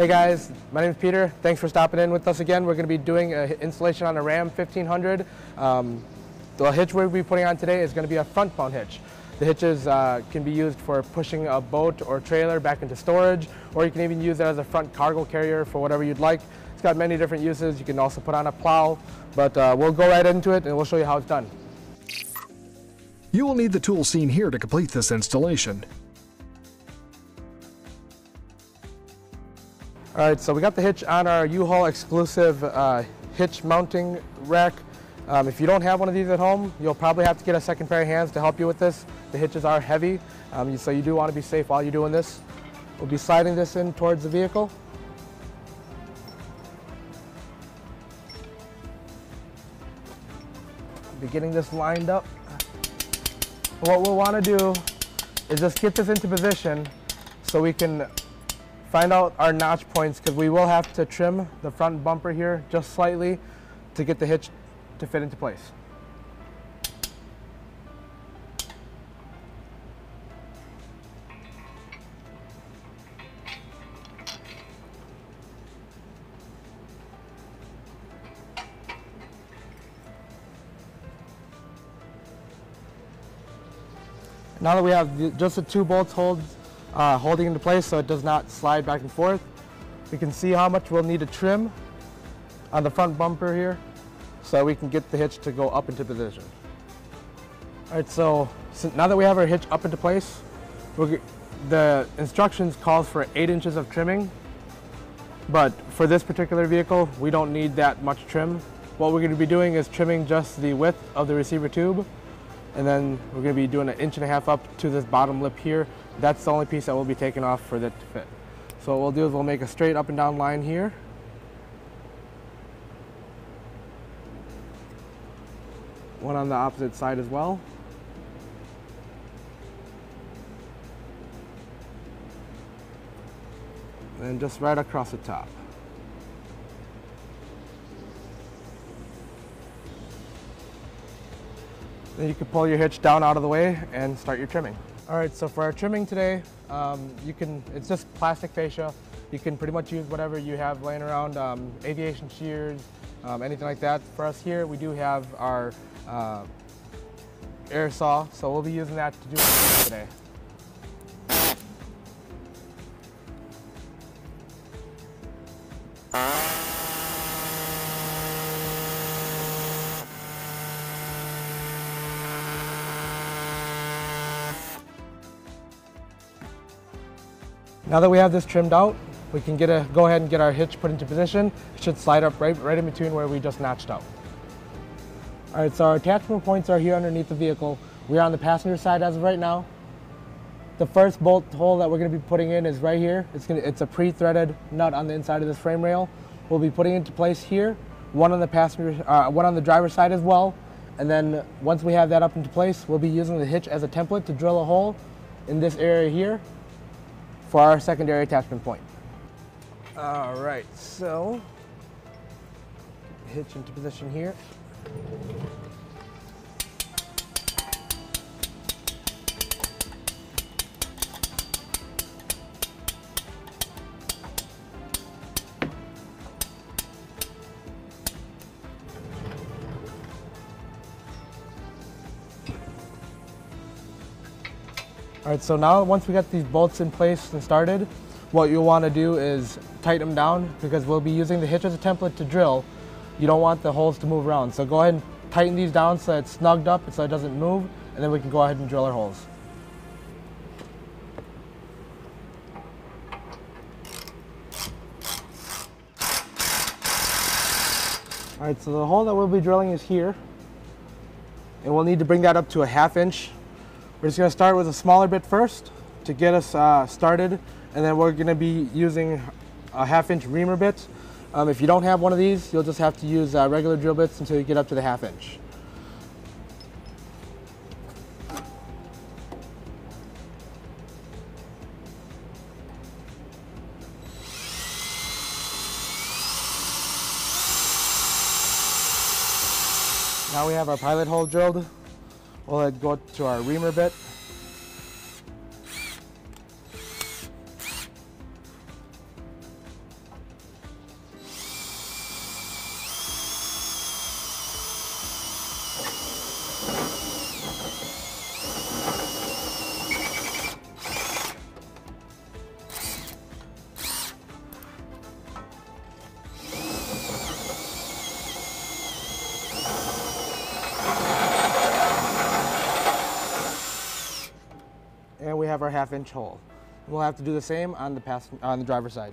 Hey guys, my name is Peter. Thanks for stopping in with us again. We're going to be doing an installation on a Ram 1500. Um, the hitch we'll be putting on today is going to be a front mount hitch. The hitches uh, can be used for pushing a boat or trailer back into storage, or you can even use it as a front cargo carrier for whatever you'd like. It's got many different uses. You can also put on a plow, but uh, we'll go right into it and we'll show you how it's done. You will need the tools seen here to complete this installation. All right, so we got the hitch on our U-Haul exclusive uh, hitch mounting rack. Um, if you don't have one of these at home, you'll probably have to get a second pair of hands to help you with this. The hitches are heavy, um, so you do want to be safe while you're doing this. We'll be sliding this in towards the vehicle. Be getting this lined up. What we'll want to do is just get this into position so we can find out our notch points because we will have to trim the front bumper here just slightly to get the hitch to fit into place. Now that we have just the two bolts hold, uh, holding into place so it does not slide back and forth, we can see how much we'll need to trim on the front bumper here so we can get the hitch to go up into position. All right, so, so now that we have our hitch up into place, the instructions calls for eight inches of trimming, but for this particular vehicle, we don't need that much trim. What we're gonna be doing is trimming just the width of the receiver tube, and then we're gonna be doing an inch and a half up to this bottom lip here. That's the only piece that will be taken off for that to fit. So what we'll do is we'll make a straight up and down line here, one on the opposite side as well. And just right across the top. Then you can pull your hitch down out of the way and start your trimming. All right, so for our trimming today, um, you can, it's just plastic fascia. You can pretty much use whatever you have laying around, um, aviation shears, um, anything like that. For us here, we do have our uh, air saw, so we'll be using that to do it today. Now that we have this trimmed out, we can get a, go ahead and get our hitch put into position. It should slide up right, right in between where we just notched out. All right, so our attachment points are here underneath the vehicle. We're on the passenger side as of right now. The first bolt hole that we're gonna be putting in is right here. It's, gonna, it's a pre-threaded nut on the inside of this frame rail. We'll be putting into place here, one on the passenger, uh, one on the driver's side as well. And then once we have that up into place, we'll be using the hitch as a template to drill a hole in this area here for our secondary attachment point. All right, so hitch into position here. All right, so now once we got these bolts in place and started, what you'll want to do is tighten them down because we'll be using the hitch as a template to drill you don't want the holes to move around. So go ahead and tighten these down so it's snugged up so it doesn't move, and then we can go ahead and drill our holes. All right, so the hole that we'll be drilling is here, and we'll need to bring that up to a half inch. We're just gonna start with a smaller bit first to get us uh, started, and then we're gonna be using a half inch reamer bit um, if you don't have one of these, you'll just have to use uh, regular drill bits until you get up to the half inch. Now we have our pilot hole drilled. We'll go to our reamer bit. Have our half inch hole. We'll have to do the same on the pass on the driver's side.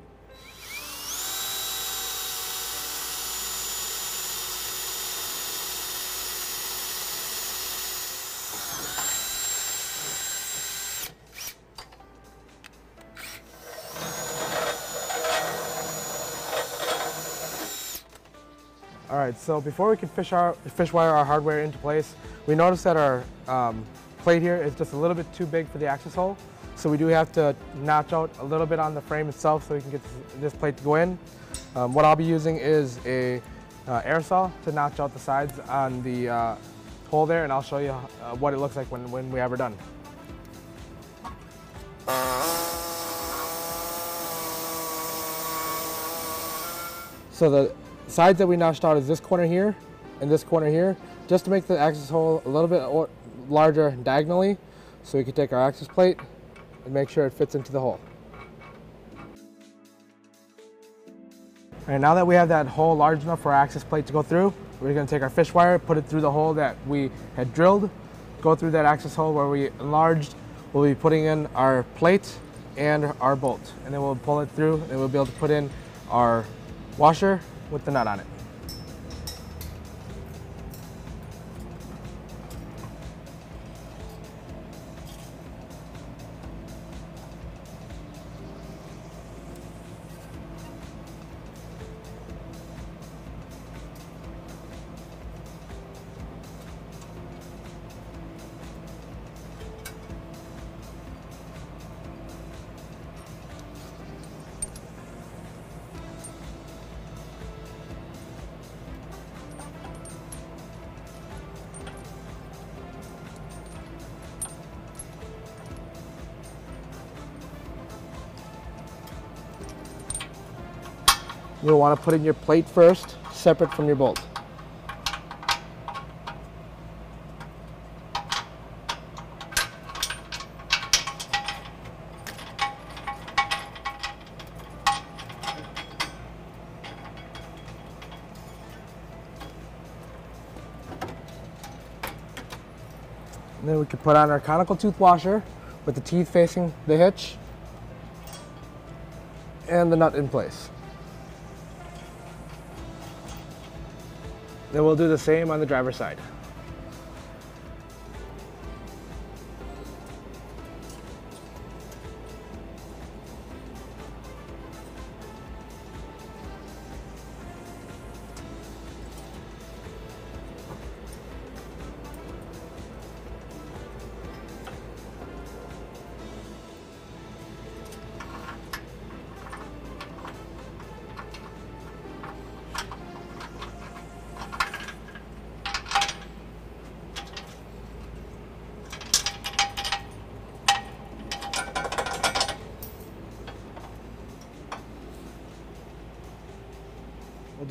All right, so before we can fish, our, fish wire our hardware into place, we noticed that our um, plate here is just a little bit too big for the access hole. So we do have to notch out a little bit on the frame itself so we can get this, plate to go in. Um, what I'll be using is a uh, air saw to notch out the sides on the uh, hole there and I'll show you uh, what it looks like when, when we have her done. So the sides that we notched out is this corner here and this corner here, just to make the access hole a little bit larger diagonally, so we can take our access plate and make sure it fits into the hole. All right, now that we have that hole large enough for our access plate to go through, we're gonna take our fish wire, put it through the hole that we had drilled, go through that access hole where we enlarged, we'll be putting in our plate and our bolt. And then we'll pull it through and we'll be able to put in our washer with the nut on it. You'll want to put in your plate first, separate from your bolt. And then we can put on our conical tooth washer with the teeth facing the hitch and the nut in place. Then we'll do the same on the driver's side.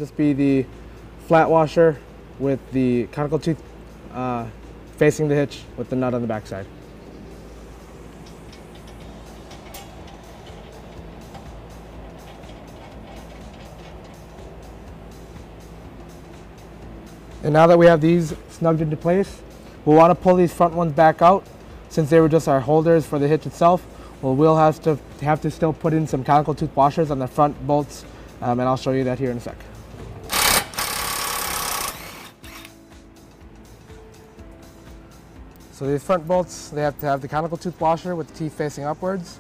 Just be the flat washer with the conical tooth uh, facing the hitch with the nut on the backside. And now that we have these snugged into place, we'll want to pull these front ones back out. Since they were just our holders for the hitch itself, well, we'll have to have to still put in some conical tooth washers on the front bolts, um, and I'll show you that here in a sec. So these front bolts, they have to have the conical tooth washer with the teeth facing upwards.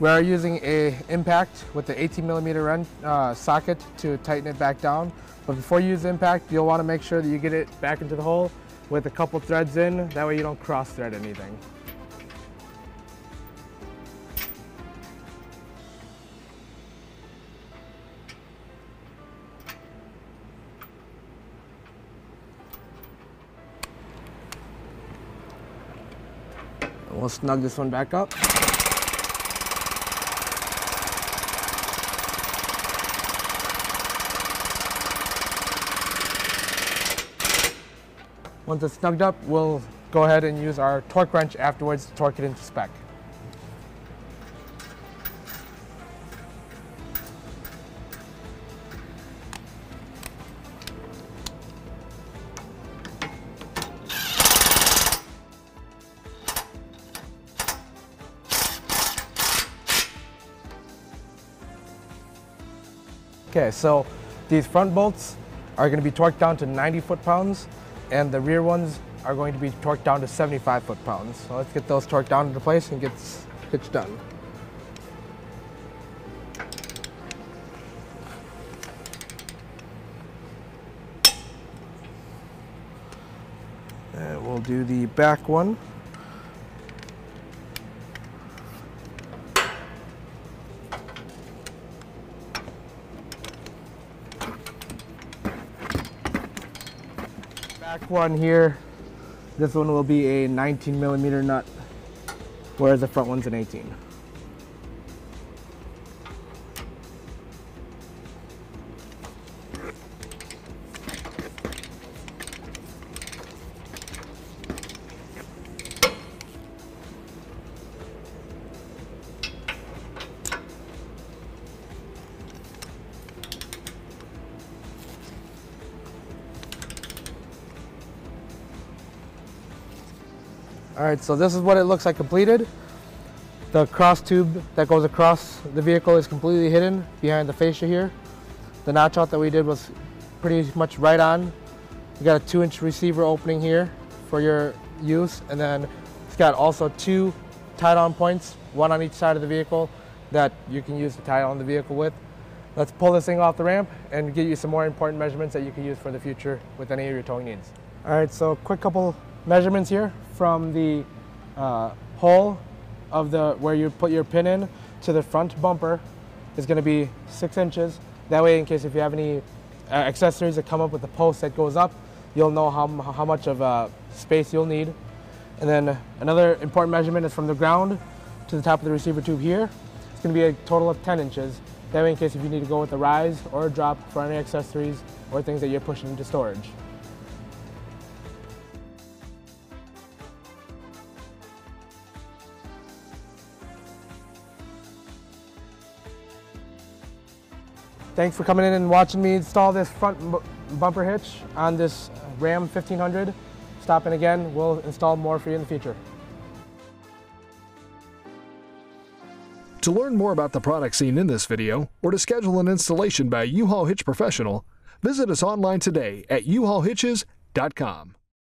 We are using a impact with the 18 millimeter wrench, uh, socket to tighten it back down. But before you use impact, you'll want to make sure that you get it back into the hole with a couple threads in. That way you don't cross thread anything. We'll snug this one back up. Once it's snugged up, we'll go ahead and use our torque wrench afterwards to torque it into spec. Okay, so these front bolts are going to be torqued down to 90 foot-pounds, and the rear ones are going to be torqued down to 75 foot-pounds. So let's get those torqued down into place and get hitched done. And we'll do the back one. Back one here, this one will be a 19 millimeter nut, whereas the front one's an 18. All right, so this is what it looks like completed. The cross tube that goes across the vehicle is completely hidden behind the fascia here. The notch out that we did was pretty much right on. You got a two inch receiver opening here for your use, and then it's got also two tie down points, one on each side of the vehicle that you can use to tie on the vehicle with. Let's pull this thing off the ramp and get you some more important measurements that you can use for the future with any of your towing needs. All right, so quick couple measurements here from the uh, hole of the where you put your pin in to the front bumper is going to be six inches. That way, in case if you have any uh, accessories that come up with the post that goes up, you'll know how, how much of uh, space you'll need. And then another important measurement is from the ground to the top of the receiver tube here. It's going to be a total of 10 inches. That way, in case if you need to go with a rise or a drop for any accessories or things that you're pushing into storage. Thanks for coming in and watching me install this front bumper hitch on this Ram 1500. Stop in again, we'll install more for you in the future. To learn more about the products seen in this video, or to schedule an installation by U-Haul Hitch Professional, visit us online today at uhaulhitches.com.